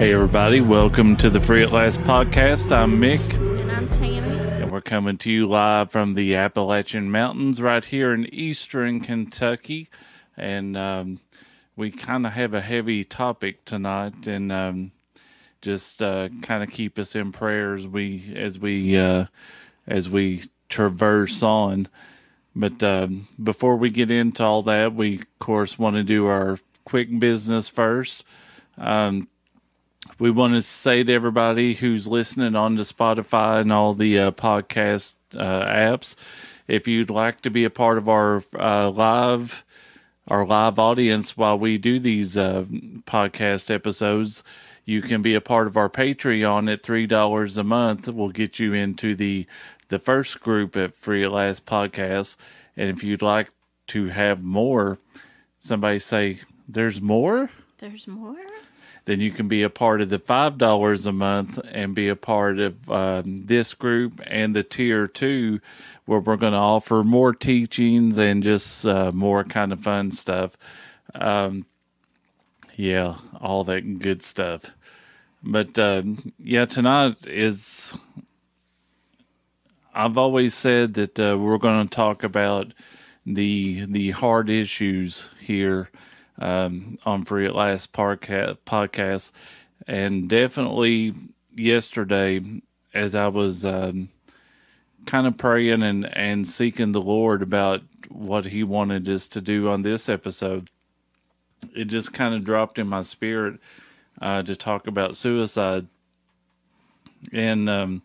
Hey, everybody, welcome to the Free at Last podcast. I'm Mick, And I'm Tammy. and we're coming to you live from the Appalachian Mountains right here in eastern Kentucky. And um, we kind of have a heavy topic tonight, and um, just uh, kind of keep us in prayer as we as we uh, as we traverse on. But um, before we get into all that, we of course want to do our quick business first. Um, we want to say to everybody who's listening on to Spotify and all the uh, podcast uh, apps, if you'd like to be a part of our uh, live our live audience while we do these uh, podcast episodes, you can be a part of our Patreon at three dollars a month. We'll get you into the the first group at Free at Last Podcast, and if you'd like to have more, somebody say there's more There's more? Then you can be a part of the five dollars a month and be a part of um, this group and the tier two, where we're going to offer more teachings and just uh, more kind of fun stuff. Um, yeah, all that good stuff. But um, yeah, tonight is. I've always said that uh, we're going to talk about the the hard issues here um, on Free at Last podcast, and definitely yesterday as I was um, kind of praying and and seeking the Lord about what He wanted us to do on this episode, it just kind of dropped in my spirit uh, to talk about suicide, and um,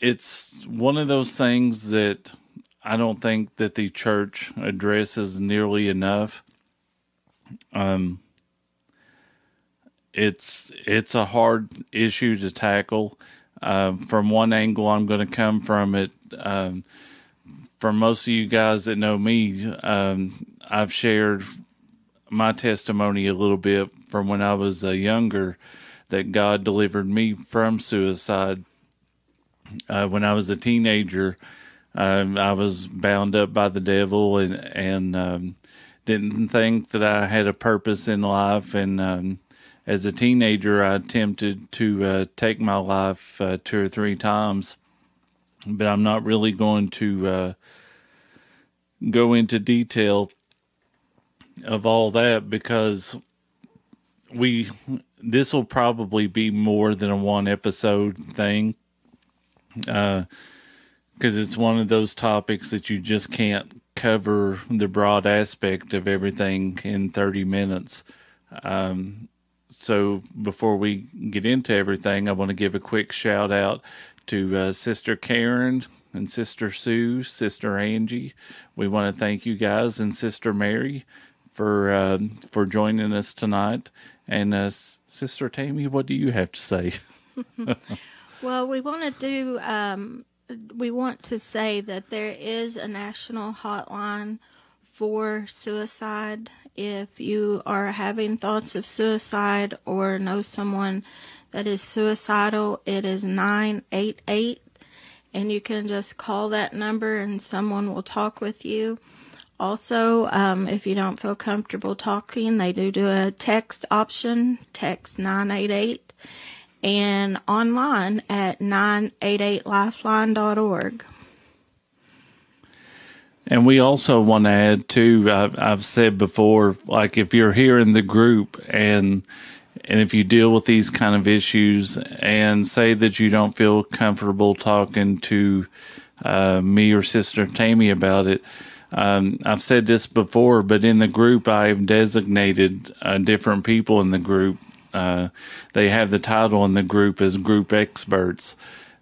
it's one of those things that I don't think that the church addresses nearly enough. Um, it's it's a hard issue to tackle. Uh, from one angle, I'm going to come from it. Um, for most of you guys that know me, um, I've shared my testimony a little bit from when I was uh, younger that God delivered me from suicide. Uh, when I was a teenager, um, I was bound up by the devil and and um, didn't think that I had a purpose in life. And um, as a teenager, I attempted to uh, take my life uh, two or three times, but I'm not really going to uh, go into detail of all that because we this will probably be more than a one episode thing. Uh, because it's one of those topics that you just can't cover the broad aspect of everything in 30 minutes. Um, so before we get into everything, I want to give a quick shout out to uh, Sister Karen and Sister Sue, Sister Angie. We want to thank you guys and Sister Mary for uh, for joining us tonight. And uh, Sister Tammy, what do you have to say? Well, we want to do, um, we want to say that there is a national hotline for suicide. If you are having thoughts of suicide or know someone that is suicidal, it is 988 and you can just call that number and someone will talk with you. Also, um, if you don't feel comfortable talking, they do do a text option, text 988, and online at 988lifeline.org. And we also want to add too. I've, said before, like if you're here in the group and and if you deal with these kind of issues and say that you don't feel comfortable talking to uh, me or Sister Tammy about it, um, I've said this before, but in the group I've designated uh, different people in the group. Uh, they have the title in the group as group experts.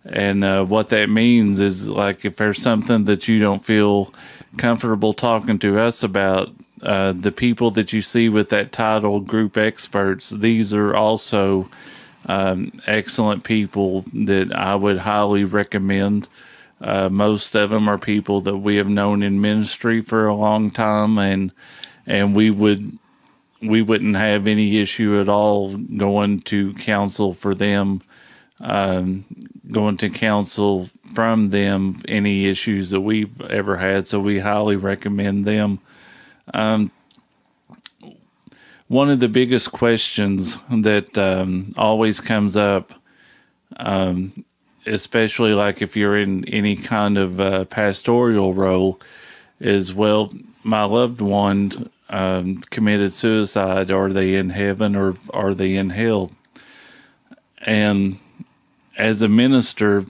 And uh, what that means is like if there's something that you don't feel comfortable talking to us about, uh, the people that you see with that title, group experts, these are also um, excellent people that I would highly recommend. Uh, most of them are people that we have known in ministry for a long time, and and we would we wouldn't have any issue at all going to counsel for them, um, going to counsel from them any issues that we've ever had. So we highly recommend them. Um, one of the biggest questions that um, always comes up, um, especially like if you're in any kind of uh, pastoral role, is well, my loved one um, committed suicide. Are they in heaven or are they in hell? And as a minister,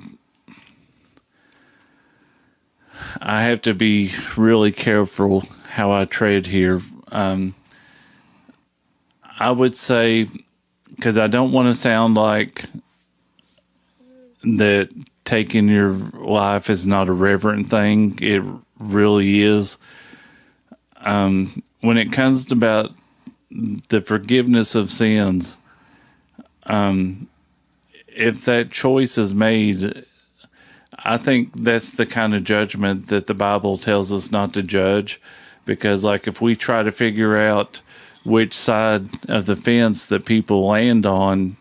I have to be really careful how I tread here. Um, I would say, because I don't want to sound like that taking your life is not a reverent thing. It really is. Um, when it comes to about the forgiveness of sins, um, if that choice is made, I think that's the kind of judgment that the Bible tells us not to judge. Because, like, if we try to figure out which side of the fence that people land on,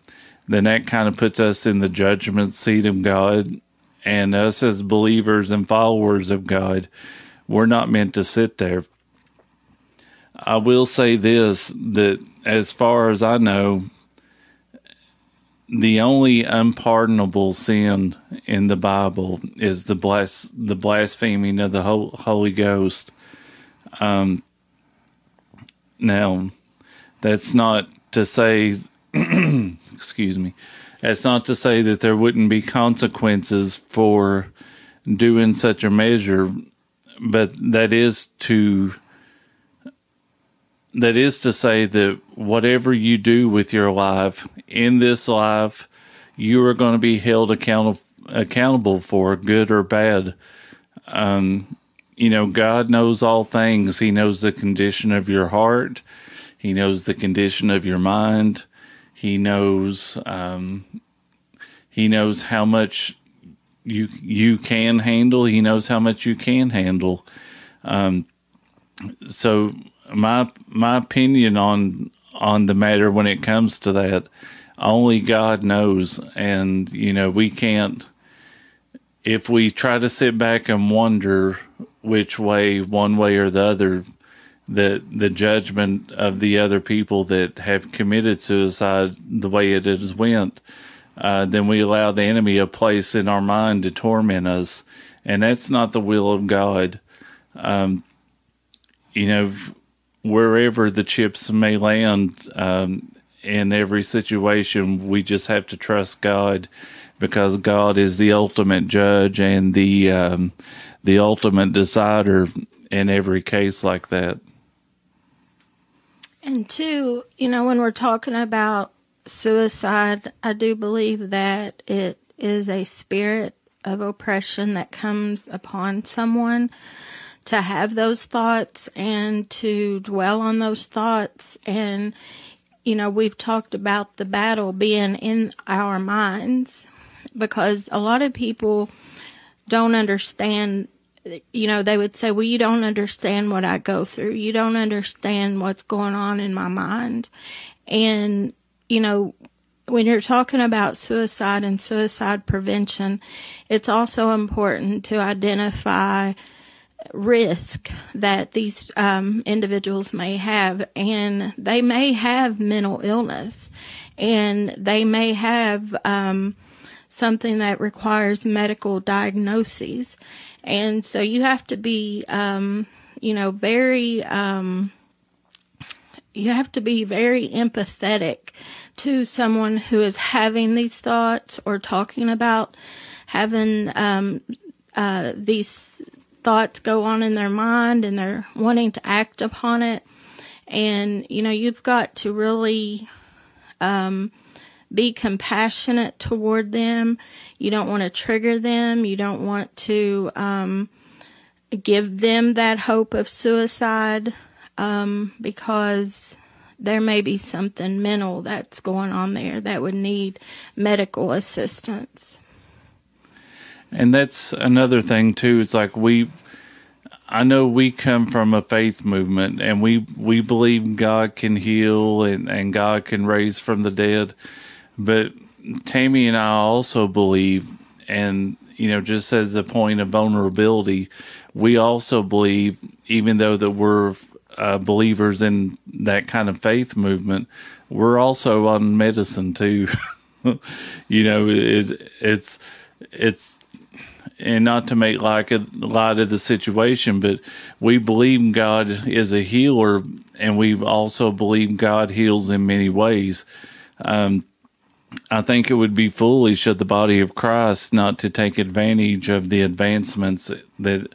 then that kind of puts us in the judgment seat of God. And us as believers and followers of God, we're not meant to sit there. I will say this that as far as I know, the only unpardonable sin in the Bible is the blas- the blaspheming of the Holy Ghost. Um, now, that's not to say, excuse me, that's not to say that there wouldn't be consequences for doing such a measure, but that is to that is to say that whatever you do with your life in this life, you are going to be held accountable accountable for good or bad. Um, you know, God knows all things. He knows the condition of your heart. He knows the condition of your mind. He knows um, he knows how much you you can handle. He knows how much you can handle. Um, so my my opinion on on the matter when it comes to that only God knows. And you know we can't if we try to sit back and wonder which way one way or the other that the judgment of the other people that have committed suicide the way it has went uh, then we allow the enemy a place in our mind to torment us. And that's not the will of God. Um, you know wherever the chips may land um, in every situation, we just have to trust God because God is the ultimate judge and the um, the ultimate decider in every case like that. And two, you know, when we're talking about suicide, I do believe that it is a spirit of oppression that comes upon someone to have those thoughts and to dwell on those thoughts. And, you know, we've talked about the battle being in our minds because a lot of people don't understand. You know, they would say, well, you don't understand what I go through. You don't understand what's going on in my mind. And, you know, when you're talking about suicide and suicide prevention, it's also important to identify risk that these um, individuals may have, and they may have mental illness, and they may have um, something that requires medical diagnoses, and so you have to be, um, you know, very. Um, you have to be very empathetic to someone who is having these thoughts or talking about having um, uh, these thoughts go on in their mind and they're wanting to act upon it. And, you know, you've got to really um, be compassionate toward them. You don't want to trigger them. You don't want to um, give them that hope of suicide um, because there may be something mental that's going on there that would need medical assistance and that's another thing too. It's like we, I know we come from a faith movement, and we we believe God can heal and and God can raise from the dead, but Tammy and I also believe, and you know, just as a point of vulnerability, we also believe, even though that we're uh, believers in that kind of faith movement, we're also on medicine too. you know, it, it's it's and not to make like a light of the situation, but we believe God is a healer, and we also believe God heals in many ways. Um, I think it would be foolish of the body of Christ not to take advantage of the advancements that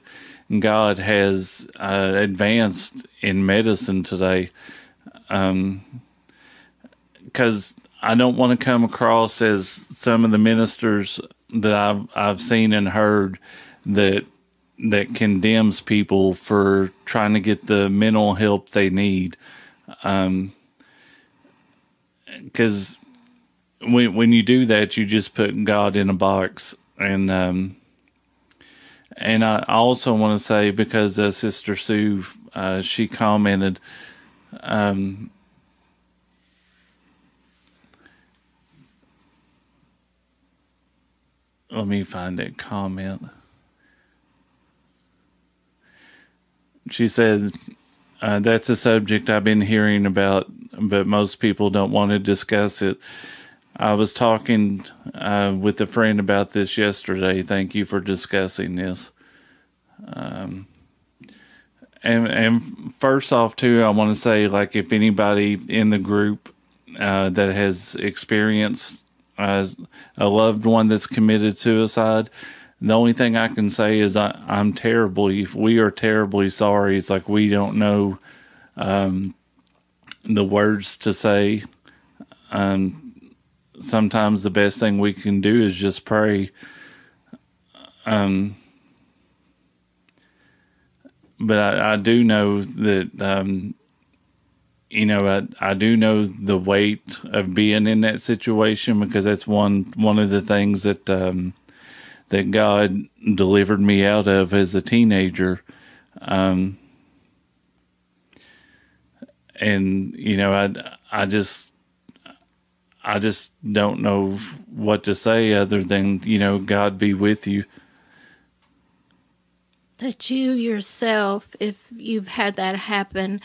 God has uh, advanced in medicine today. Because um, I don't want to come across as some of the ministers that I've I've seen and heard that that condemns people for trying to get the mental help they need. Because um, when when you do that, you just put God in a box, and um, and I also want to say because uh, Sister Sue, uh, she commented. Um, let me find that comment. She said, uh, That's a subject I've been hearing about, but most people don't want to discuss it. I was talking uh, with a friend about this yesterday. Thank you for discussing this. Um, and and first off, too, I want to say, like, if anybody in the group uh, that has experienced as a loved one that's committed suicide. The only thing I can say is I, am terribly, we are terribly sorry. It's like we don't know um, the words to say. Um, sometimes the best thing we can do is just pray. Um, but I, I do know that um, you know, I, I do know the weight of being in that situation because that's one one of the things that um, that God delivered me out of as a teenager. Um, and you know, I I just I just don't know what to say other than you know, God be with you. That you yourself, if you've had that happen,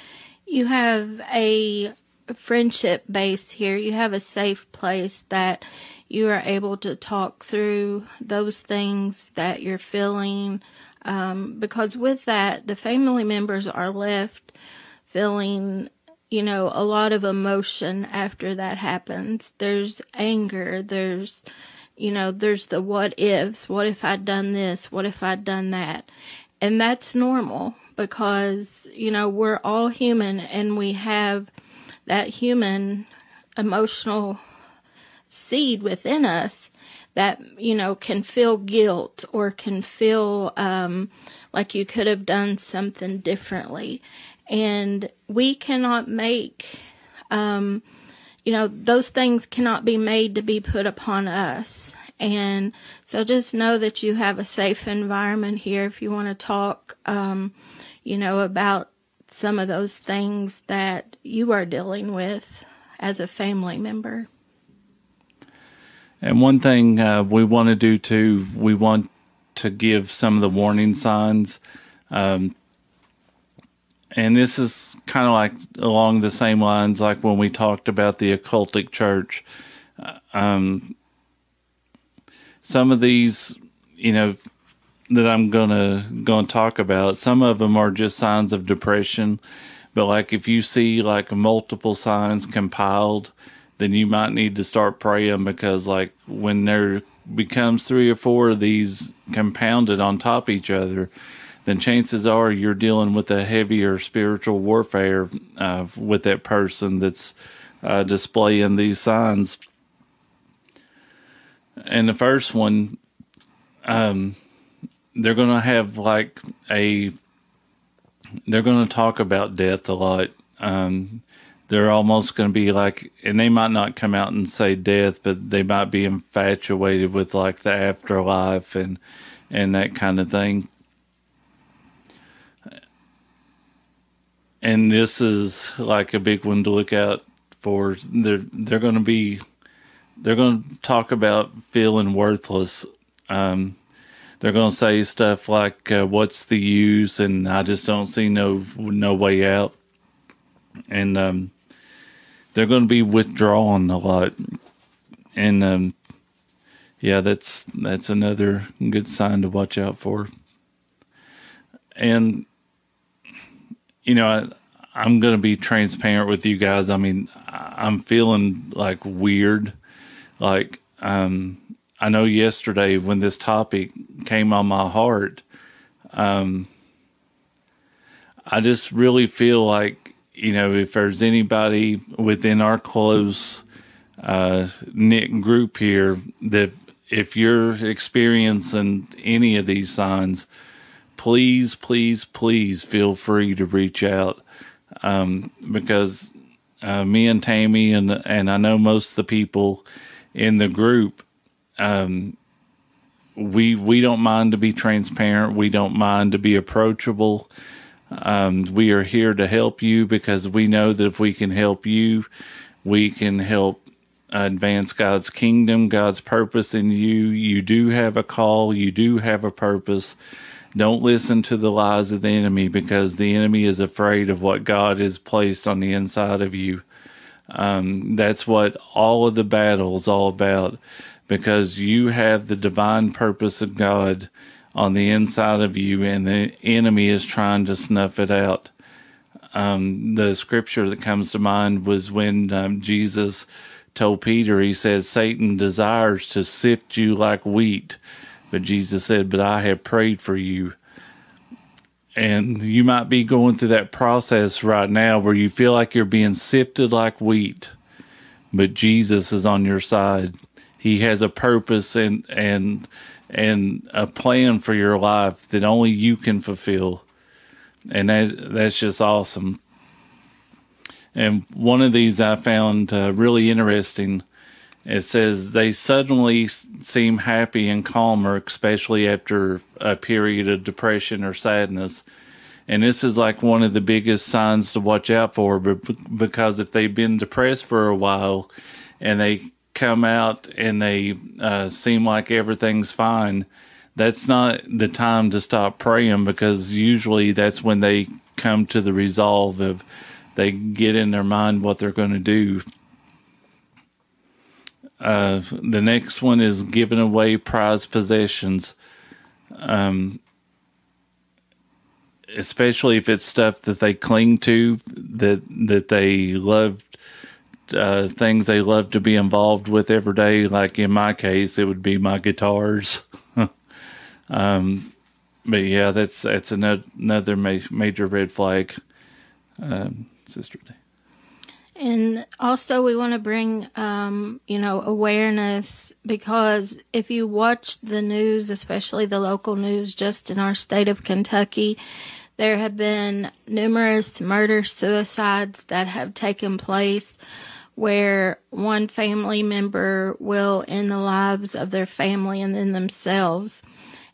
you have a friendship base here. You have a safe place that you are able to talk through those things that you're feeling. Um, because with that, the family members are left feeling, you know, a lot of emotion after that happens. There's anger. There's, you know, there's the what ifs. What if I'd done this? What if I'd done that? And that's normal because, you know, we're all human and we have that human emotional seed within us that, you know, can feel guilt or can feel um, like you could have done something differently. And we cannot make, um, you know, those things cannot be made to be put upon us. And so just know that you have a safe environment here if you want to talk. Um, you know, about some of those things that you are dealing with as a family member. And one thing uh, we want to do too, we want to give some of the warning signs. Um, and this is kind of like along the same lines, like when we talked about the occultic church. Uh, um, some of these, you know, that I'm gonna gonna talk about. Some of them are just signs of depression, but like if you see like multiple signs compiled, then you might need to start praying because like when there becomes three or four of these compounded on top of each other, then chances are you're dealing with a heavier spiritual warfare uh, with that person that's uh, displaying these signs. And the first one, um, they're going to have like a they're going to talk about death a lot. Um, they're almost going to be like, and they might not come out and say death, but they might be infatuated with like the afterlife and and that kind of thing. And this is like a big one to look out for. They're they're going to be they're going to talk about feeling worthless. Um, they're going to say stuff like, uh, "What's the use?" and I just don't see no no way out. and um, they're going to be withdrawing a lot, and um, yeah, that's that's another good sign to watch out for. And you know, I, I'm going to be transparent with you guys. I mean, I'm feeling like weird, like um, I know yesterday when this topic came on my heart, um, I just really feel like you know if there's anybody within our close uh, knit group here that if you're experiencing any of these signs, please, please, please feel free to reach out. Um, because uh, me and Tammy and and I know most of the people in the group. Um, we we don't mind to be transparent. We don't mind to be approachable. Um, we are here to help you because we know that if we can help you, we can help advance God's kingdom, God's purpose in you. You do have a call, you do have a purpose. Don't listen to the lies of the enemy because the enemy is afraid of what God has placed on the inside of you. Um, that's what all of the battle is all about because you have the divine purpose of God on the inside of you, and the enemy is trying to snuff it out. Um, the scripture that comes to mind was when um, Jesus told Peter, he says, Satan desires to sift you like wheat. But Jesus said, But I have prayed for you. And you might be going through that process right now where you feel like you're being sifted like wheat, but Jesus is on your side. He has a purpose and and and a plan for your life that only you can fulfill. And that that's just awesome. And one of these I found uh, really interesting. It says they suddenly seem happy and calmer, especially after a period of depression or sadness. And this is like one of the biggest signs to watch out for because if they've been depressed for a while and they come out and they uh, seem like everything's fine, that's not the time to stop praying because usually that's when they come to the resolve of they get in their mind what they're going to do. Uh, the next one is giving away prized possessions, um, especially if it's stuff that they cling to, that that they love, uh, things they love to be involved with every day. Like in my case, it would be my guitars. um, but yeah, that's that's another, another ma- major red flag. Um, Sister Day. And also, we want to bring, um, you know, awareness because if you watch the news, especially the local news just in our state of Kentucky, there have been numerous murder suicides that have taken place where one family member will end the lives of their family and then themselves.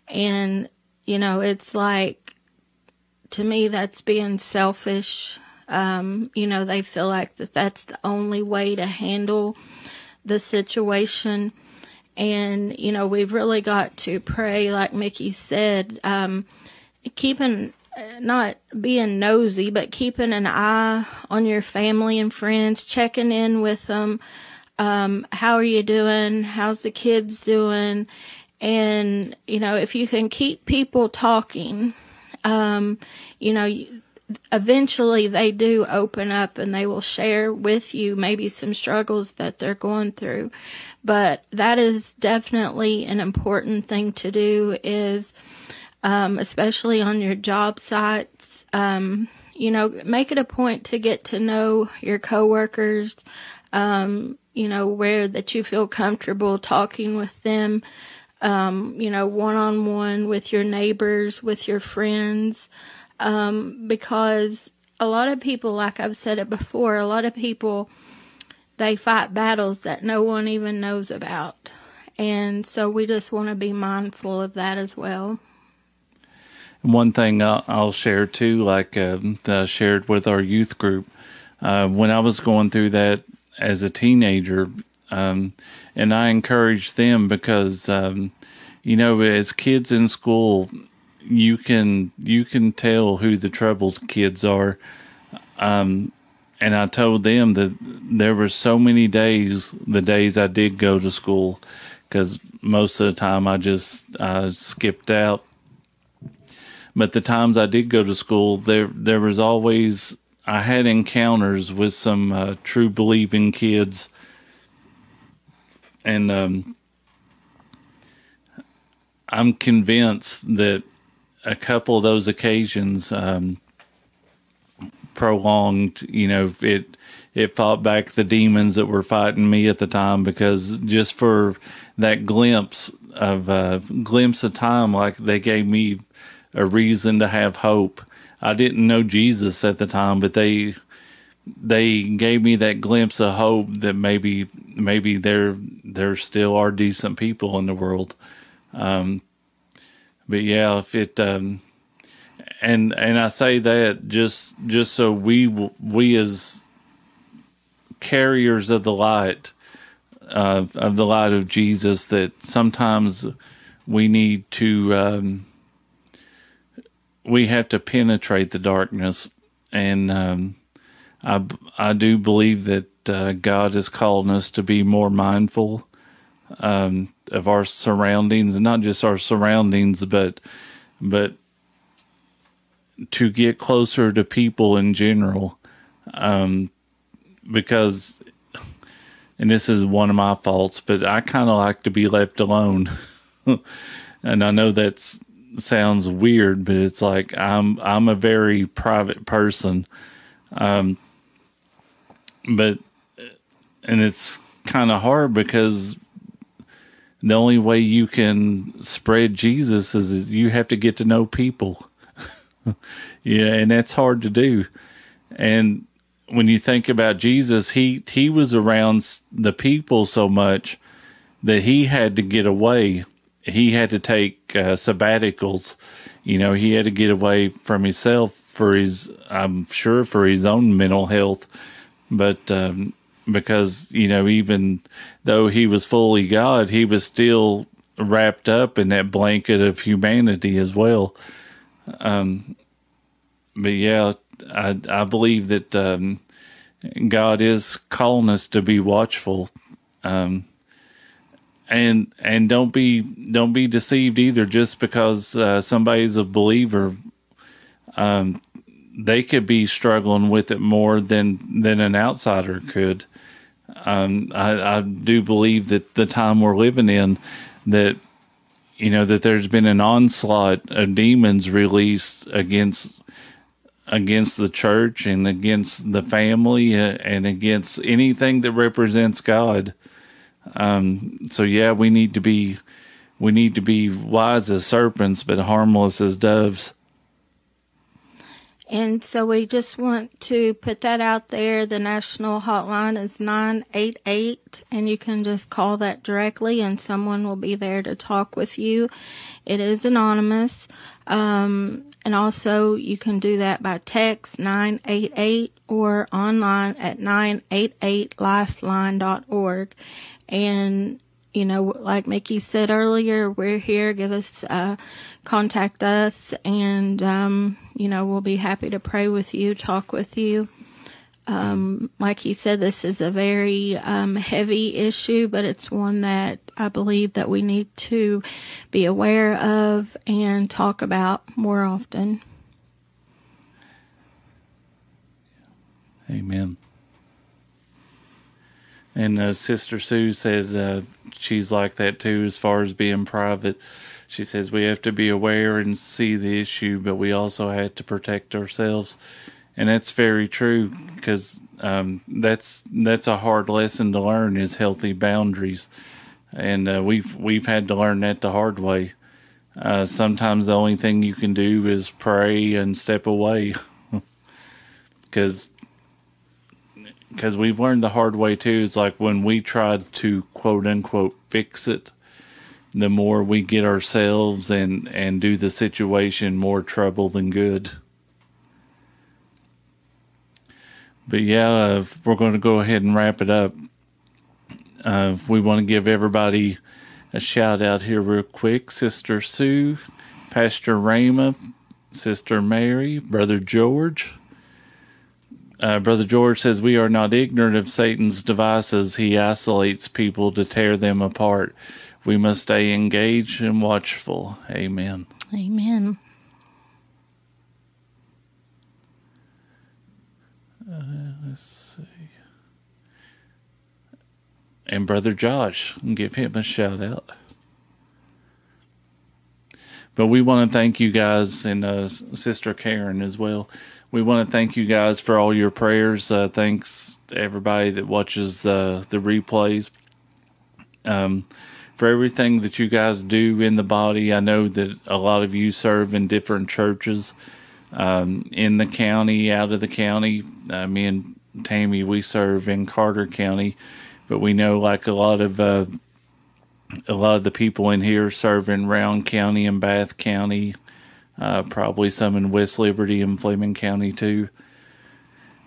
And, you know, it's like, to me, that's being selfish um, you know, they feel like that that's the only way to handle the situation. And, you know, we've really got to pray, like Mickey said, um, keeping, not being nosy, but keeping an eye on your family and friends, checking in with them. Um, how are you doing? How's the kids doing? And, you know, if you can keep people talking, um, you know, eventually they do open up and they will share with you maybe some struggles that they're going through. But that is definitely an important thing to do is, um, especially on your job sites, um, you know, make it a point to get to know your coworkers, um, you know, where that you feel comfortable talking with them, um, you know, one on one with your neighbors, with your friends um, because a lot of people, like I've said it before, a lot of people they fight battles that no one even knows about, and so we just want to be mindful of that as well. One thing I'll, share too, like uh, I shared with our youth group, uh, when I was going through that as a teenager, um, and I encouraged them because, um, you know, as kids in school, you can you can tell who the troubled kids are. Um, and I told them that there were so many days, the days I did go to school, because most of the time I just I skipped out. But the times I did go to school, there there was always I had encounters with some uh, true believing kids, and um, I'm convinced that a couple of those occasions um, prolonged. You know, it it fought back the demons that were fighting me at the time because just for that glimpse of uh, glimpse of time, like they gave me a reason to have hope. I didn't know Jesus at the time, but they they gave me that glimpse of hope that maybe maybe there there still are decent people in the world. Um, but yeah, if it um, and and I say that just just so we we as carriers of the light uh, of the light of Jesus that sometimes we need to um, we have to penetrate the darkness. And um, I I do believe that uh, God has called us to be more mindful um, of our surroundings, and not just our surroundings, but but to get closer to people in general. Um, because, and this is one of my faults, but I kind of like to be left alone. and I know that sounds weird, but it's like I'm I'm a very private person. Um, but and it's kind of hard because the only way you can spread Jesus is you have to get to know people. yeah, and that's hard to do. And when you think about Jesus, he he was around the people so much that he had to get away. He had to take uh, sabbaticals. You know, he had to get away from himself for his, I'm sure, for his own mental health. But um, because you know, even though he was fully God, he was still wrapped up in that blanket of humanity as well. Um, but yeah, I I believe that um, God is calling us to be watchful, um, and and don't be don't be deceived either. Just because uh, somebody's a believer, um, they could be struggling with it more than than an outsider could. Um, I, I do believe that the time we're living in, that you know that there's been an onslaught of demons released against against the church and against the family uh, and against anything that represents God. Um, so yeah, we need to be we need to be wise as serpents but harmless as doves. And so we just want to put that out there. The national hotline is 988 and you can just call that directly and someone will be there to talk with you. It is anonymous. Um, and also you can do that by text 988 or online at 988lifeline.org. And you know, like Mickey said earlier, we're here. Give us, uh, contact us, and um, you know, we'll be happy to pray with you, talk with you. Um, like he said, this is a very um, heavy issue, but it's one that I believe that we need to be aware of and talk about more often. Amen. And uh, Sister Sue said uh, she's like that too, as far as being private. She says we have to be aware and see the issue, but we also have to protect ourselves, and that's very true because um, that's that's a hard lesson to learn is healthy boundaries, and uh, we've we've had to learn that the hard way. Uh, sometimes the only thing you can do is pray and step away, because because we've learned the hard way too. It's like when we tried to quote unquote fix it, the more we get ourselves and and do the situation more trouble than good. But yeah, uh, we're going to go ahead and wrap it up. Uh, we want to give everybody a shout out here real quick. Sister Sue, Pastor Rama, Sister Mary, Brother George, uh, Brother George says, We are not ignorant of Satan's devices. He isolates people to tear them apart. We must stay engaged and watchful. Amen. Amen. Uh, let's see. And Brother Josh, give him a shout out. But we want to thank you guys and uh, Sister Karen as well. We want to thank you guys for all your prayers. Uh, thanks to everybody that watches the the replays. Um, for everything that you guys do in the body. I know that a lot of you serve in different churches um, in the county, out of the county. Uh, me and Tammy, we serve in Carter County, but we know like a lot of uh, a lot of the people in here serve in Rowan County and Bath County, uh, probably some in West Liberty and Fleming County too.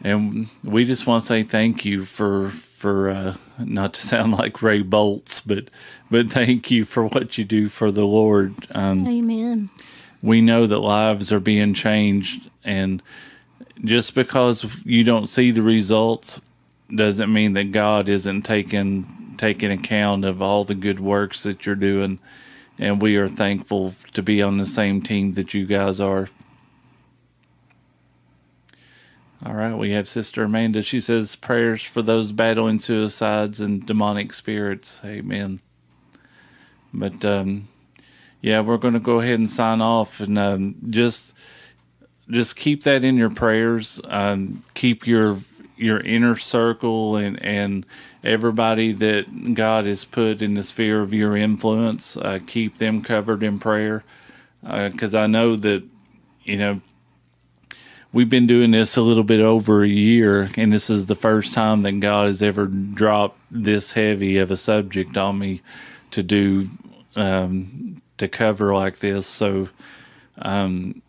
And we just want to say thank you for for uh, not to sound like Ray Boltz, but but thank you for what you do for the Lord. Um, Amen. We know that lives are being changed, and just because you don't see the results doesn't mean that God isn't taking taking account of all the good works that you're doing. And we are thankful to be on the same team that you guys are. All right, we have Sister Amanda. She says prayers for those battling suicides and demonic spirits. Amen. But um, yeah, we're going to go ahead and sign off and um, just just keep that in your prayers. Um, keep your your inner circle and and everybody that God has put in the sphere of your influence. Uh, keep them covered in prayer because uh, I know that you know we've been doing this a little bit over a year, and this is the first time that God has ever dropped this heavy of a subject on me to do um, to cover like this. So um,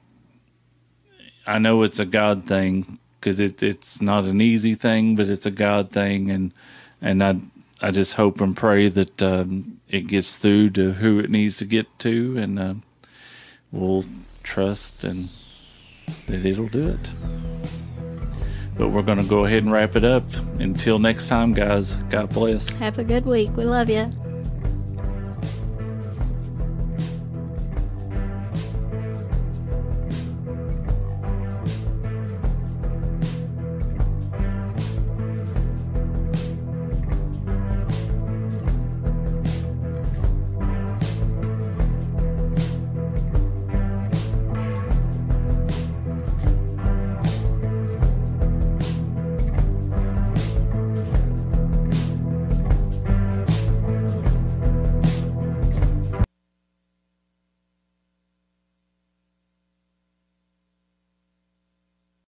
I know it's a God thing because it, it's not an easy thing, but it's a God thing, and and I I just hope and pray that um, it gets through to who it needs to get to, and uh, we'll trust and it'll do it. But we're going to go ahead and wrap it up. Until next time, guys, God bless. Have a good week. We love you.